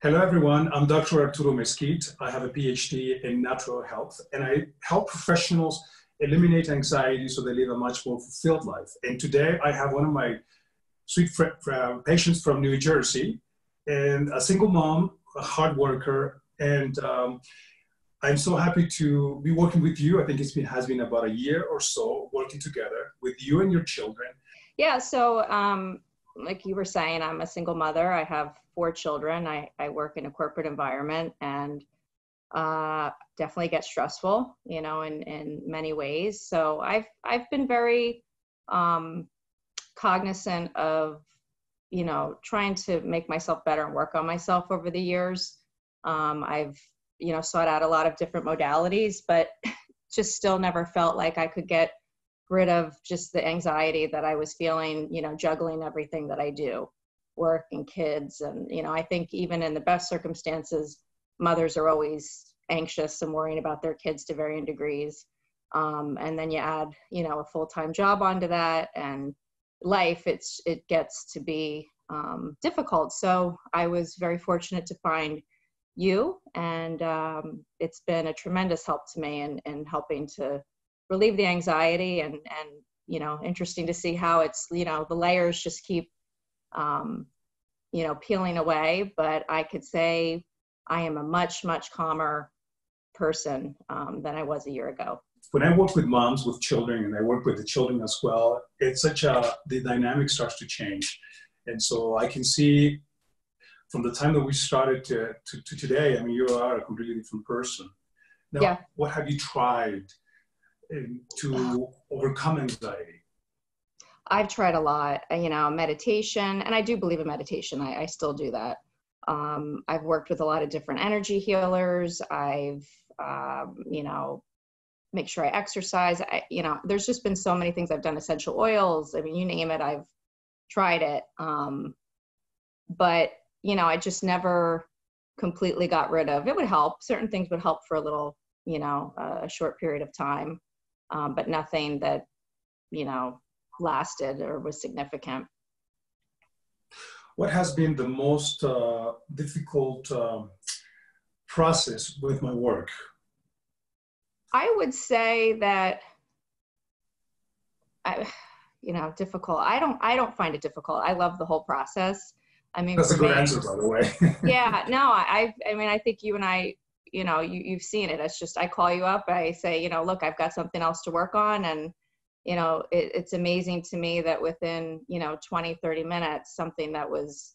Hello, everyone. I'm Dr. Arturo Mesquite. I have a PhD in natural health, and I help professionals eliminate anxiety so they live a much more fulfilled life. And today I have one of my sweet patients from New Jersey, and a single mom, a hard worker, and um, I'm so happy to be working with you. I think it's been has been about a year or so working together with you and your children. Yeah. So um, like you were saying, I'm a single mother. I have four children. I, I work in a corporate environment and uh, definitely get stressful, you know, in, in many ways. So I've, I've been very um, cognizant of, you know, trying to make myself better and work on myself over the years. Um, I've, you know, sought out a lot of different modalities, but just still never felt like I could get rid of just the anxiety that I was feeling, you know, juggling everything that I do, work and kids. And, you know, I think even in the best circumstances, mothers are always anxious and worrying about their kids to varying degrees. Um, and then you add, you know, a full-time job onto that and life, it's, it gets to be um, difficult. So I was very fortunate to find you and um, it's been a tremendous help to me in, in helping to relieve the anxiety and and you know interesting to see how it's you know the layers just keep um, you know peeling away but i could say i am a much much calmer person um, than i was a year ago when i work with moms with children and i work with the children as well it's such a the dynamic starts to change and so i can see from the time that we started to, to, to today i mean you are a completely different person now yeah. what have you tried to overcome anxiety? I've tried a lot, uh, you know, meditation, and I do believe in meditation. I, I still do that. Um, I've worked with a lot of different energy healers. I've, um, you know, make sure I exercise. I, you know, there's just been so many things I've done. Essential oils. I mean, you name it, I've tried it. Um, but you know, I just never completely got rid of. It would help. Certain things would help for a little, you know, uh, a short period of time um, but nothing that, you know, lasted or was significant. What has been the most uh, difficult uh, process with my work? I would say that, I, you know, difficult. I don't. I don't find it difficult. I love the whole process. I mean, that's a good me, answer, by the way. yeah. No. I. I mean, I think you and I you know you, you've seen it it's just i call you up i say you know look i've got something else to work on and you know it, it's amazing to me that within you know 20 30 minutes something that was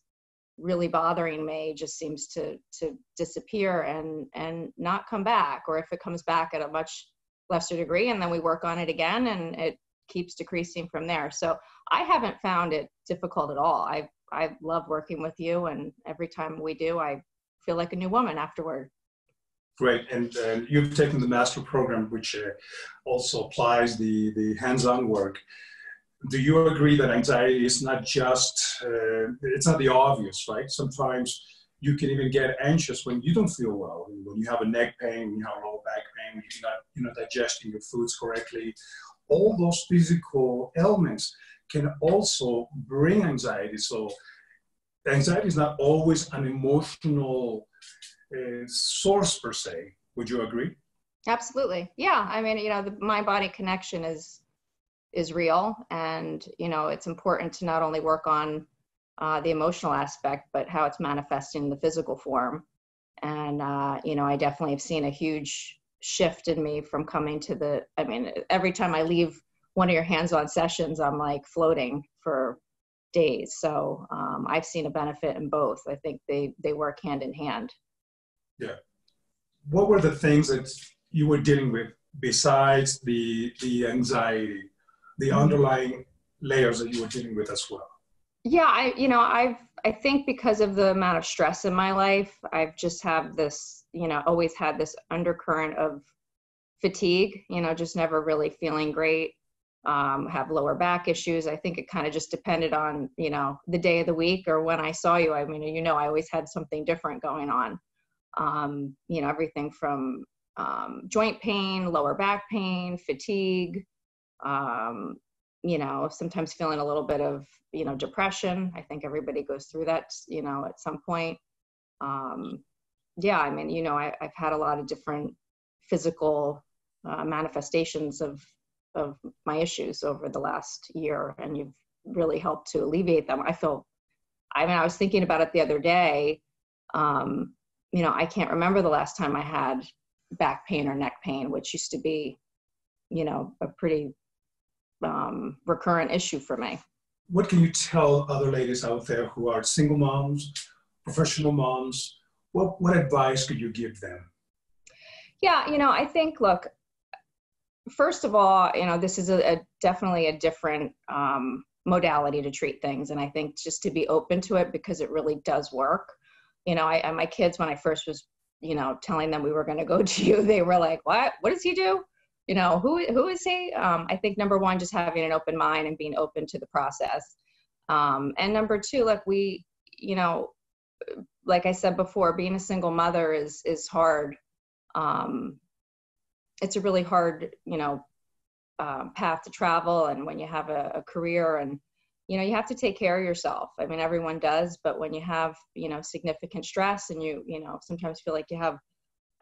really bothering me just seems to to disappear and and not come back. Or if it comes back at a much lesser degree and then we work on it again and it keeps decreasing from there. So i haven't found it difficult at all. I i love working with you and every time we do i feel like a new woman afterward Great, and uh, you've taken the master program, which uh, also applies the, the hands-on work. Do you agree that anxiety is not just, uh, it's not the obvious, right? Sometimes you can even get anxious when you don't feel well, when you have a neck pain, when you have a lower back pain, when you're not you know, digesting your foods correctly. All those physical ailments can also bring anxiety. So anxiety is not always an emotional source per se. Would you agree? Absolutely. Yeah. I mean, you know, the mind body connection is is real, and you know, it's important to not only work on uh, the emotional aspect, but how it's manifesting in the physical form. And uh, you know, I definitely have seen a huge shift in me from coming to the. I mean, every time I leave one of your hands-on sessions, I'm like floating for days. So um, I've seen a benefit in both. I think they they work hand in hand. Yeah. What were the things that you were dealing with besides the the anxiety, the mm-hmm. underlying layers that you were dealing with as well? Yeah, I you know, I've I think because of the amount of stress in my life, I've just have this, you know, always had this undercurrent of fatigue, you know, just never really feeling great. Um, have lower back issues. I think it kind of just depended on, you know, the day of the week or when I saw you. I mean, you know, I always had something different going on um, you know, everything from um, joint pain, lower back pain, fatigue, um, you know, sometimes feeling a little bit of, you know, depression. I think everybody goes through that, you know, at some point. um, yeah, I mean, you know, I, have had a lot of different physical uh, manifestations of of my issues over the last year, and you've really helped to alleviate them. I feel, I mean, I was thinking about it the other day. Um, you know, I can't remember the last time I had back pain or neck pain, which used to be, you know, a pretty um, recurrent issue for me. What can you tell other ladies out there who are single moms, professional moms? What, what advice could you give them? Yeah, you know, I think, look, first of all, you know, this is a, a definitely a different um, modality to treat things. And I think just to be open to it because it really does work. You know, I, my kids, when I first was, you know, telling them we were going to go to you, they were like, what, what does he do? You know, who, who is he? Um, I think number one, just having an open mind and being open to the process. Um, and number two, like we, you know, like I said before, being a single mother is, is hard. Um, it's a really hard, you know, um, path to travel and when you have a, a career and you know you have to take care of yourself i mean everyone does but when you have you know significant stress and you you know sometimes feel like you have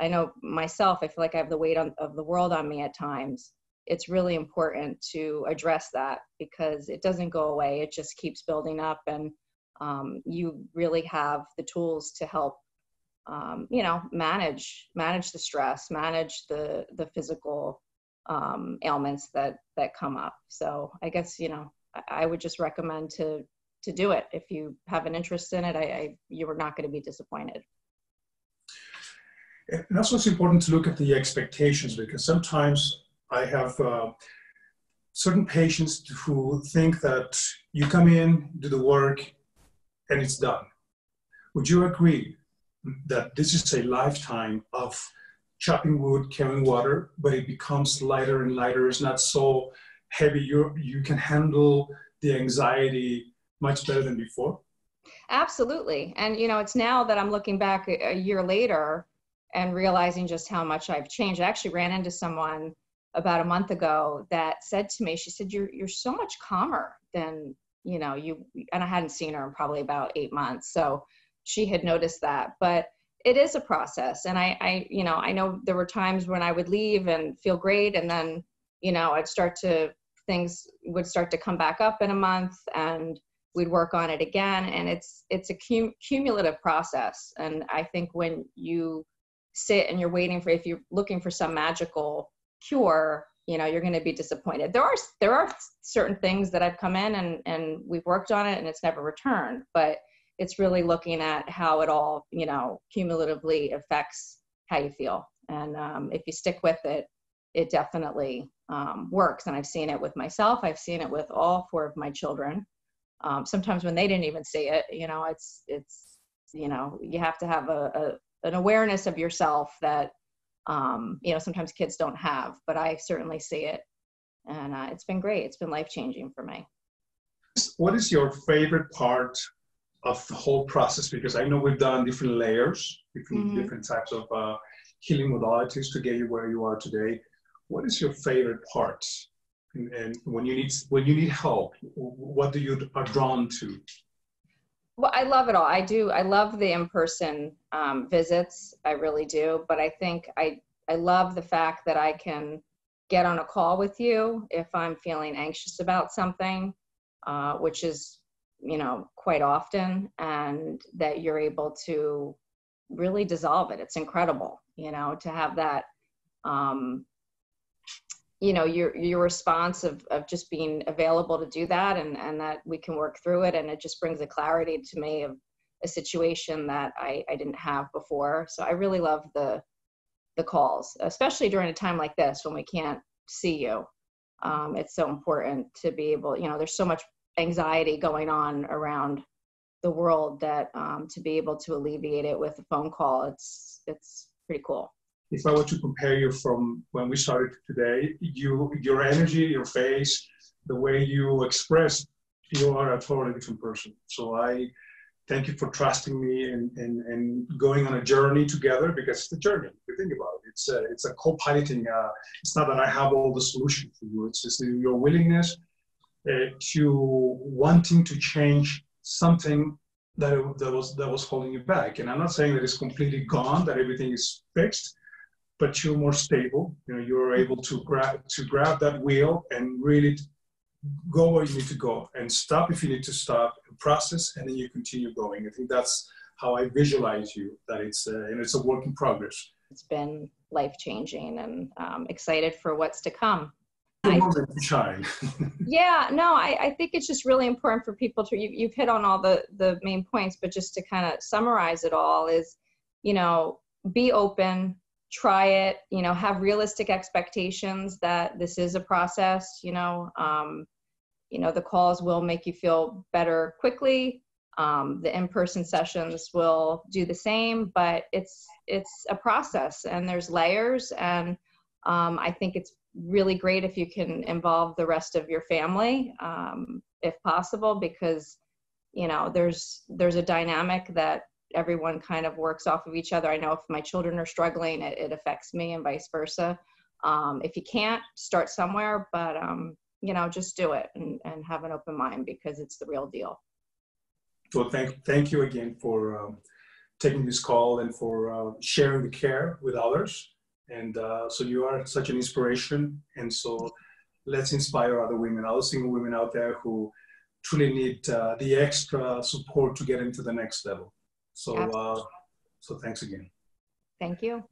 i know myself i feel like i have the weight on, of the world on me at times it's really important to address that because it doesn't go away it just keeps building up and um, you really have the tools to help um, you know manage manage the stress manage the the physical um, ailments that that come up. So I guess you know I, would just recommend to to do it if you have an interest in it. I, I you are not going to be disappointed. And also, it's important to look at the expectations because sometimes I have uh, certain patients who think that you come in, do the work, and it's done. Would you agree that this is a lifetime of chopping wood, carrying water, but it becomes lighter and lighter. It's not so heavy. You you can handle the anxiety much better than before. Absolutely, and you know, it's now that I'm looking back a, year later and realizing just how much I've changed. I actually ran into someone about a month ago that said to me, she said, "You're you're so much calmer than you know you." And I hadn't seen her in probably about eight months, so she had noticed that, but it is a process and I, I you know i know there were times when i would leave and feel great and then you know i'd start to things would start to come back up in a month and we'd work on it again. And it's it's a cum- cumulative process. And i think when you sit and you're waiting for if you're looking for some magical cure you know you're going to be disappointed. There are there are certain things that i've come in and and we've worked on it and it's never returned but it's really looking at how it all you know cumulatively affects how you feel. And um, if you stick with it it definitely um, works and i've seen it with myself i've seen it with all four of my children. Um, sometimes when they didn't even see it you know it's it's you know you have to have a, a an awareness of yourself that um, you know sometimes kids don't have but i certainly see it. And uh, it's been great. It's been life changing for me. What is your favorite part of the whole process? Because I know we've done different layers, different mm-hmm. different types of uh, healing modalities to get you where you are today. What is your favorite part? And, and, when you need when you need help, what do you are drawn to? Well, I love it all. I do. I love the in-person um, visits. I really do. But I think I I love the fact that I can get on a call with you if I'm feeling anxious about something, uh, which is you know, quite often, and that you're able to really dissolve it. It's incredible, you know, to have that, um, you know, your your response of of just being available to do that, and and that we can work through it, and it just brings a clarity to me of a situation that I I didn't have before. So I really love the the calls, especially during a time like this when we can't see you. Um, it's so important to be able, you know, there's so much anxiety going on around the world that um, to be able to alleviate it with a phone call it's it's pretty cool if i were to compare you from when we started today you your energy your face the way you express you are a totally different person. So i thank you for trusting me and, and, and going on a journey together because it's a journey. If you think about it it's a, it's a co-piloting uh, it's not that i have all the solutions for you. It's just your willingness uh, to wanting to change something that that was that was holding you back. And I'm not saying that it's completely gone, that everything is fixed, but you're more stable. You know, you're able to grab to grab that wheel and really go where you need to go and stop if you need to stop and process and then you continue going. I think that's how i visualize you that it's uh, and it's a work in progress. It's been life changing and um, excited for what's to come. I, yeah no I, I think it's just really important for people to you, you've hit on all the the main points but just to kind of summarize it all is you know be open try it you know have realistic expectations that this is a process you know um, you know the calls will make you feel better quickly. Um, the in-person sessions will do the same but it's it's a process and there's layers. And um, i think it's really great if you can involve the rest of your family um, if possible because you know there's there's a dynamic that everyone kind of works off of each other. I know if my children are struggling, it, it affects me and vice versa. Um, if you can't, start somewhere, but um, you know, just do it and, and have an open mind because it's the real deal. Well, thank thank you again for um, taking this call and for uh, sharing the care with others. And uh, so you are such an inspiration. And so let's inspire other women, other single women out there who truly need uh, the extra support to get into the next level. So, uh, so thanks again. Thank you.